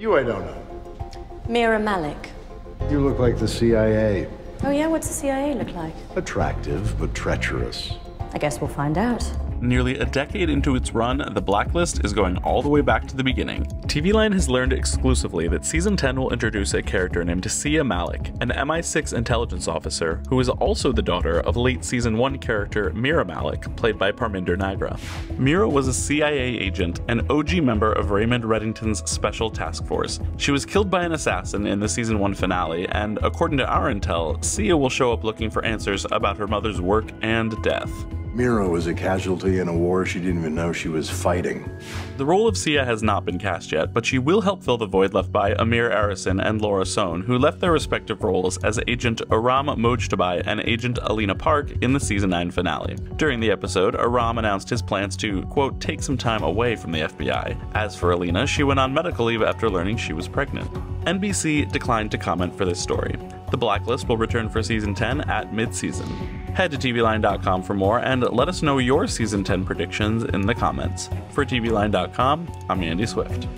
You I don't know. Meera Malick. You look like the CIA. Oh yeah, what's the CIA look like? Attractive, but treacherous. I guess we'll find out. Nearly a decade into its run, The Blacklist is going all the way back to the beginning. TV Line has learned exclusively that Season 10 will introduce a character named Siya Malick, an MI6 intelligence officer who is also the daughter of late Season 1 character Meera Malick, played by Parminder Nagra. Meera was a CIA agent and OG member of Raymond Reddington's Special Task Force. She was killed by an assassin in the Season 1 finale, and according to our intel, Siya will show up looking for answers about her mother's work and death. Meera was a casualty in a war she didn't even know she was fighting. The role of Siya has not been cast yet, but she will help fill the void left by Amir Arison and Laura Sohn, who left their respective roles as Agent Aram Mojtabai and Agent Alina Park in the season 9 finale. During the episode, Aram announced his plans to, quote, take some time away from the FBI. As for Alina, she went on medical leave after learning she was pregnant. NBC declined to comment for this story. The Blacklist will return for season 10 at mid season. Head to TVLine.com for more and let us know your season 10 predictions in the comments. For TVLine.com, I'm Andy Swift.